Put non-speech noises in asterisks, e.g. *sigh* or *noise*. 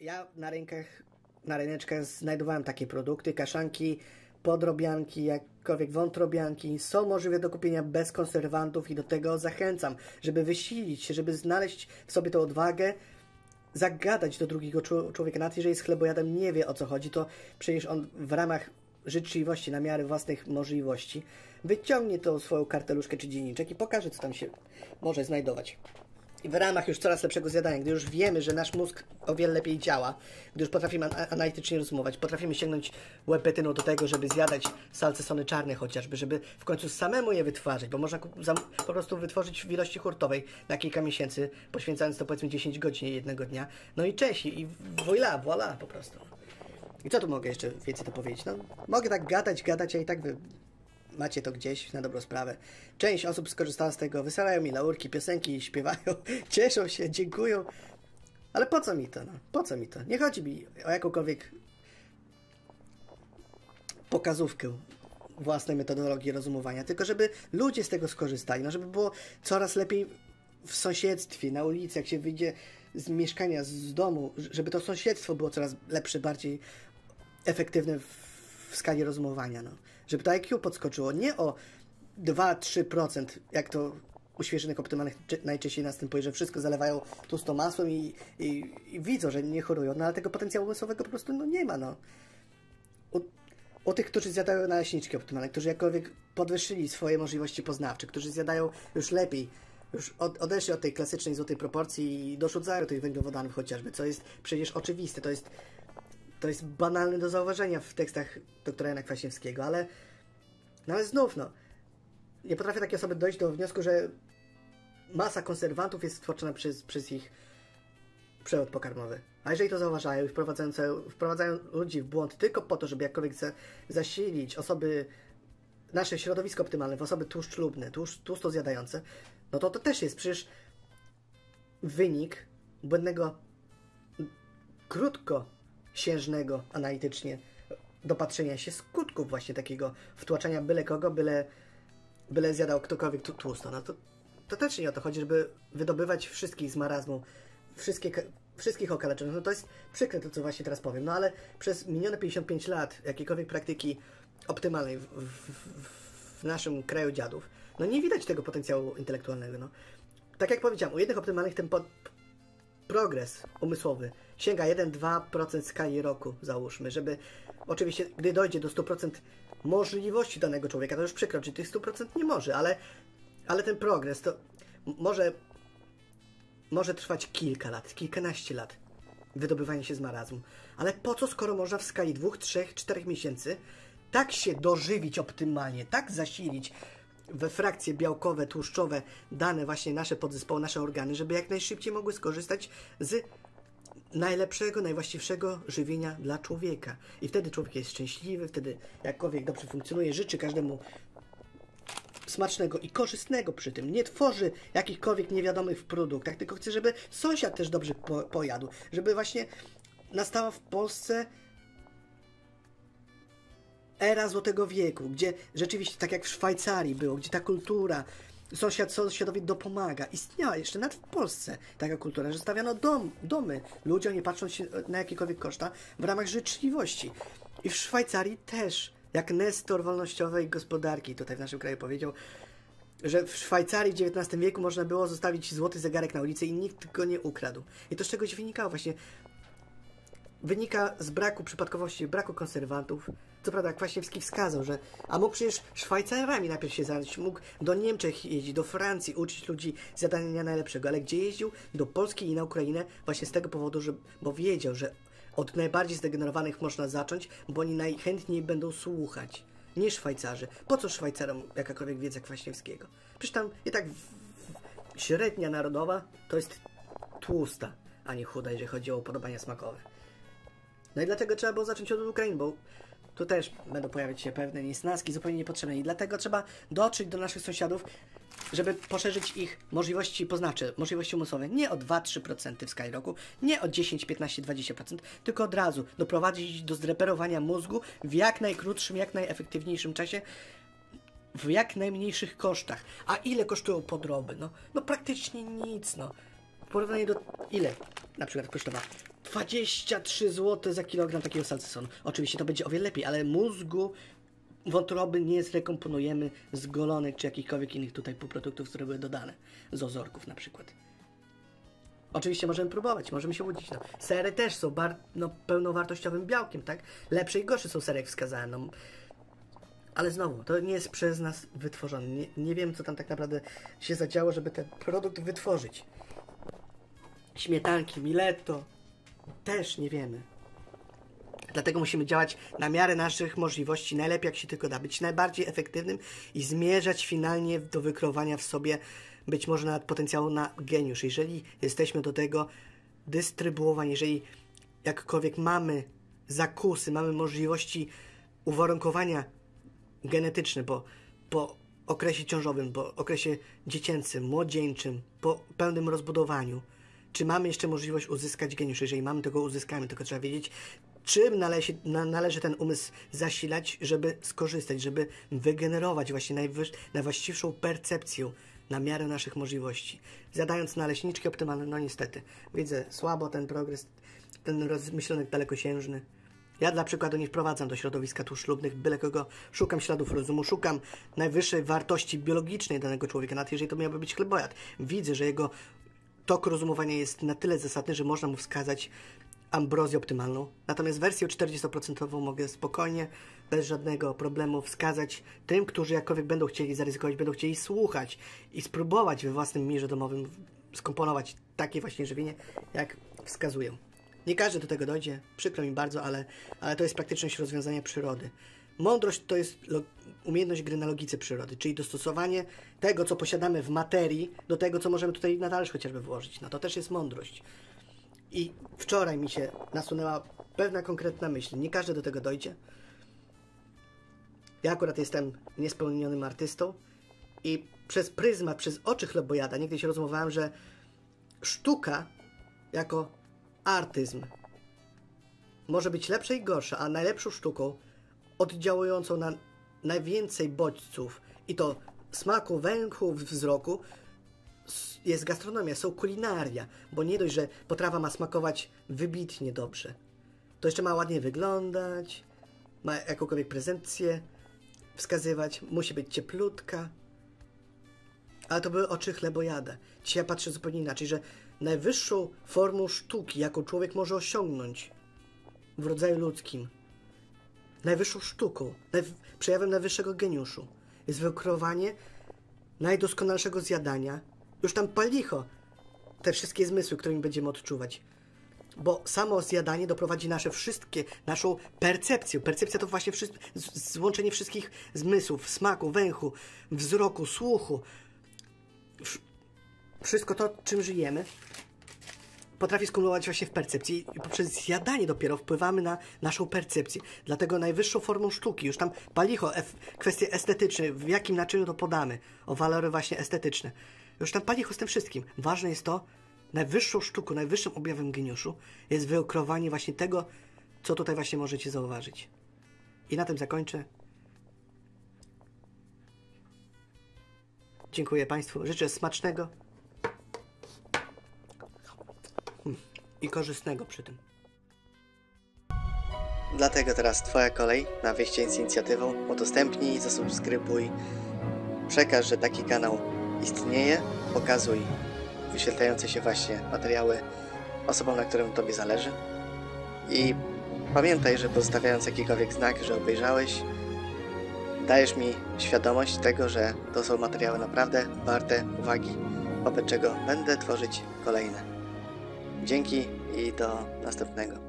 Ja na rynkach, na ryneczkach znajdowałem takie produkty, kaszanki, podrobianki, jakkolwiek wątrobianki. Są możliwe do kupienia bez konserwantów i do tego zachęcam, żeby wysilić się, żeby znaleźć w sobie tę odwagę, zagadać do drugiego człowieka. Nawet jeżeli jest chlebojadem, nie wie o co chodzi, to przecież on w ramach życzliwości, na miarę własnych możliwości, wyciągnie tą swoją karteluszkę czy dzienniczek i pokaże, co tam się może znajdować. W ramach już coraz lepszego zjadania, gdy już wiemy, że nasz mózg o wiele lepiej działa, gdy już potrafimy analitycznie rozumować, potrafimy sięgnąć łepetyną do tego, żeby zjadać salcesony czarne chociażby, żeby w końcu samemu je wytwarzać, bo można po prostu wytworzyć w ilości hurtowej na kilka miesięcy, poświęcając to powiedzmy 10 godzin jednego dnia. No i cześć, i voilà, voilà po prostu. I co tu mogę jeszcze więcej to powiedzieć? No, mogę tak gadać, gadać, a i tak wy macie to gdzieś na dobrą sprawę. Część osób skorzystała z tego, wysyłają mi laurki, piosenki, śpiewają, *laughs* cieszą się, dziękują. Ale po co mi to? No? Po co mi to? Nie chodzi mi o jakąkolwiek pokazówkę własnej metodologii rozumowania, tylko żeby ludzie z tego skorzystali, no żeby było coraz lepiej w sąsiedztwie, na ulicy, jak się wyjdzie z mieszkania, z domu, żeby to sąsiedztwo było coraz lepsze, bardziej efektywne w, w skali rozumowania. No żeby to IQ podskoczyło nie o 2-3%, jak to u świeżynek optymalnych najczęściej następuje, że wszystko zalewają tłustą masłem i, i, i, widzą, że nie chorują, no ale tego potencjału umysłowego po prostu no, nie ma, no. U tych, którzy zjadają naleśniczki optymalne, którzy jakkolwiek podwyższyli swoje możliwości poznawcze, którzy zjadają już lepiej, już od, odeszli od tej klasycznej złotej proporcji i doszudzają tych węglowodanów chociażby, co jest przecież oczywiste, to jest to jest banalne do zauważenia w tekstach doktora Jana Kwaśniewskiego, ale, no ale znów, no, nie potrafię takie osoby dojść do wniosku, że masa konserwantów jest stworzona przez, przez ich przewód pokarmowy. A jeżeli to zauważają i wprowadzają, ludzi w błąd tylko po to, żeby jakkolwiek za, zasilić osoby, nasze środowisko optymalne w osoby tłuszczlubne, tłuszcz, tłusto zjadające, no to to też jest przecież wynik błędnego krótko księżnego analitycznie dopatrzenia się skutków właśnie takiego wtłaczania byle kogo, byle, byle zjadał ktokolwiek tłusto. No to, to też nie o to chodzi, żeby wydobywać wszystkich z marazmu, wszystkie, wszystkich okaleczonych. No to jest przykre to, co właśnie teraz powiem, no ale przez minione 55 lat jakiejkolwiek praktyki optymalnej w, w, w naszym kraju dziadów, no nie widać tego potencjału intelektualnego. No. Tak jak powiedziałem, u jednych optymalnych ten po, progres umysłowy sięga 1-2% skali roku, załóżmy, żeby oczywiście, gdy dojdzie do 100% możliwości danego człowieka, to już przekroczy tych 100% nie może, ale, ale ten progres to może, może trwać kilka lat, kilkanaście lat wydobywanie się z marazmu. Ale po co, skoro można w skali dwóch, trzech, czterech miesięcy tak się dożywić optymalnie, tak zasilić we frakcje białkowe, tłuszczowe dane właśnie nasze podzespoły, nasze organy, żeby jak najszybciej mogły skorzystać z najlepszego, najwłaściwszego żywienia dla człowieka. I wtedy człowiek jest szczęśliwy, wtedy jakkolwiek dobrze funkcjonuje, życzy każdemu smacznego i korzystnego przy tym. Nie tworzy jakichkolwiek niewiadomych produktach, tylko chce, żeby sąsiad też dobrze po pojadł, żeby właśnie nastała w Polsce era Złotego Wieku, gdzie rzeczywiście, tak jak w Szwajcarii było, gdzie ta kultura, sąsiad sąsiadowi dopomaga. Istniała jeszcze nawet w Polsce taka kultura, że stawiano dom, domy ludziom, nie patrząc się na jakiekolwiek koszta, w ramach życzliwości. I w Szwajcarii też, jak Nestor wolnościowej gospodarki, tutaj w naszym kraju powiedział, że w Szwajcarii w XIX wieku można było zostawić złoty zegarek na ulicy i nikt go nie ukradł. I to z czegoś wynikało właśnie wynika z braku przypadkowości, braku konserwantów. Co prawda Kwaśniewski wskazał, że a mógł przecież Szwajcarami najpierw się zająć, mógł do Niemczech jeździć, do Francji, uczyć ludzi zjadania najlepszego, ale gdzie jeździł? Do Polski i na Ukrainę właśnie z tego powodu, że, bo wiedział, że od najbardziej zdegenerowanych można zacząć, bo oni najchętniej będą słuchać. Nie Szwajcarzy. Po co Szwajcarom jakakolwiek wiedza Kwaśniewskiego? Przecież tam i tak średnia narodowa to jest tłusta, a nie chuda, jeżeli chodzi o upodobania smakowe. No i dlatego trzeba było zacząć od Ukrainy, bo tu też będą pojawiać się pewne niesnaski zupełnie niepotrzebne i dlatego trzeba dotrzeć do naszych sąsiadów, żeby poszerzyć ich możliwości poznawcze, możliwości umysłowe nie o 2-3% w skali roku, nie o 10, 15, 20%, tylko od razu doprowadzić do zreperowania mózgu w jak najkrótszym, jak najefektywniejszym czasie, w jak najmniejszych kosztach. A ile kosztują podroby? No, no praktycznie nic, no. W porównaniu do ile na przykład kosztowa 23 zł za kilogram takiego salcesonu. Oczywiście to będzie o wiele lepiej, ale mózgu wątroby nie zrekomponujemy z golonek czy jakichkolwiek innych tutaj półproduktów, które były dodane. Z ozorków na przykład. Oczywiście możemy próbować, możemy się łudzić. No. Sery też są bar- no, pełnowartościowym białkiem, tak? Lepsze i gorsze są sery, jak wskazałem. No. Ale znowu, to nie jest przez nas wytworzone. Nie, nie wiem, co tam tak naprawdę się zadziało, żeby ten produkt wytworzyć. Śmietanki, miletto, też nie wiemy. Dlatego musimy działać na miarę naszych możliwości, najlepiej jak się tylko da, być najbardziej efektywnym i zmierzać finalnie do wykreowania w sobie być może nawet potencjału na geniusz. Jeżeli jesteśmy do tego dystrybuowani, jeżeli jakkolwiek mamy zakusy, mamy możliwości uwarunkowania genetyczne, bo po okresie ciążowym, po okresie dziecięcym, młodzieńczym, po pełnym rozbudowaniu, czy mamy jeszcze możliwość uzyskać geniusz? Jeżeli mamy, tego uzyskamy, tylko trzeba wiedzieć, czym należy, na, należy ten umysł zasilać, żeby skorzystać, żeby wygenerować właśnie najwyż, najwłaściwszą percepcję na miarę naszych możliwości. Zadając naleśniczki optymalne, no niestety, widzę słabo ten progres, ten rozmyślonek dalekosiężny. Ja dla przykładu nie wprowadzam do środowiska tu ślubnych byle kogo, szukam śladów rozumu, szukam najwyższej wartości biologicznej danego człowieka, nawet jeżeli to miałby być chlebojad. Widzę, że jego tok rozumowania jest na tyle zasadny, że można mu wskazać ambrozję optymalną. Natomiast wersję 40% mogę spokojnie, bez żadnego problemu wskazać tym, którzy jakkolwiek będą chcieli zaryzykować, będą chcieli słuchać i spróbować we własnym mirze domowym skomponować takie właśnie żywienie, jak wskazuję. Nie każdy do tego dojdzie, przykro mi bardzo, ale, ale to jest praktyczność rozwiązania przyrody. Mądrość to jest umiejętność gry na logice przyrody, czyli dostosowanie tego, co posiadamy w materii, do tego, co możemy tutaj na talerz chociażby włożyć. No to też jest mądrość. I wczoraj mi się nasunęła pewna konkretna myśl. Nie każdy do tego dojdzie. Ja akurat jestem niespełnionym artystą i przez pryzmat, przez oczy chlebojada niegdyś rozmawiałem, że sztuka jako artyzm może być lepsza i gorsza, a najlepszą sztuką oddziałującą na najwięcej bodźców i to smaku, węchu, wzroku jest gastronomia, są kulinaria, bo nie dość, że potrawa ma smakować wybitnie dobrze, to jeszcze ma ładnie wyglądać, ma jakąkolwiek prezencję wskazywać, musi być cieplutka. Ale to były oczy chlebojada. Dzisiaj ja patrzę zupełnie inaczej, że najwyższą formą sztuki, jaką człowiek może osiągnąć w rodzaju ludzkim, najwyższą sztuką, przejawem najwyższego geniuszu jest wykreowanie najdoskonalszego zjadania, już tam palicho te wszystkie zmysły, którymi będziemy odczuwać. Bo samo zjadanie doprowadzi nasze wszystkie, naszą percepcję. Percepcja to właśnie wszy złączenie wszystkich zmysłów, smaku, węchu, wzroku, słuchu. Wszystko to, czym żyjemy, potrafi skumulować właśnie w percepcji i poprzez zjadanie dopiero wpływamy na naszą percepcję. Dlatego najwyższą formą sztuki, już tam palicho, kwestie estetyczne, w jakim naczyniu to podamy, o walory właśnie estetyczne już tam palicho z tym wszystkim. Ważne jest to, najwyższą sztuką, najwyższym objawem geniuszu jest wyokrowanie właśnie tego, co tutaj właśnie możecie zauważyć. I na tym zakończę. Dziękuję Państwu. Życzę smacznego i korzystnego przy tym. Dlatego teraz Twoja kolej na wyjście z inicjatywą. Udostępnij, zasubskrybuj, przekaż, że taki kanał istnieje, pokazuj wyświetlające się właśnie materiały osobom, na którym Tobie zależy. I pamiętaj, że pozostawiając jakikolwiek znak, że obejrzałeś, dajesz mi świadomość tego, że to są materiały naprawdę warte uwagi, wobec czego będę tworzyć kolejne. Dzięki i do następnego.